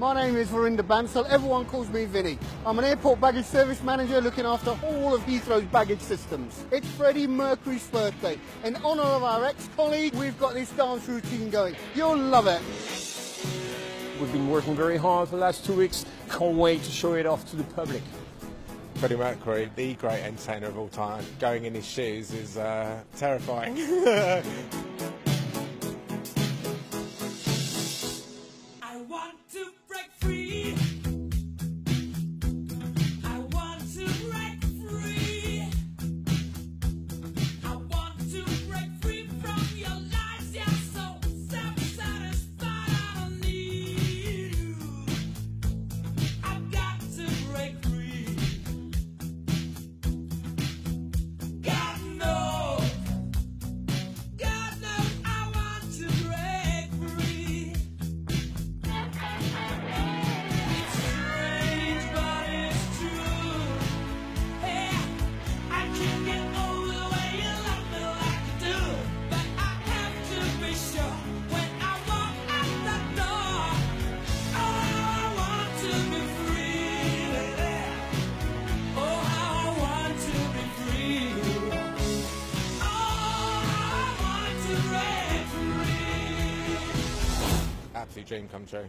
My name is Verinder Bansal. Everyone calls me Vinny. I'm an airport baggage service manager looking after all of Heathrow's baggage systems. It's Freddie Mercury's birthday. In honour of our ex-colleague, we've got this dance routine going. You'll love it. We've been working very hard for the last two weeks. Can't wait to show it off to the public. Freddie Mercury, the great entertainer of all time, going in his shoes is uh, terrifying. absolute dream come true.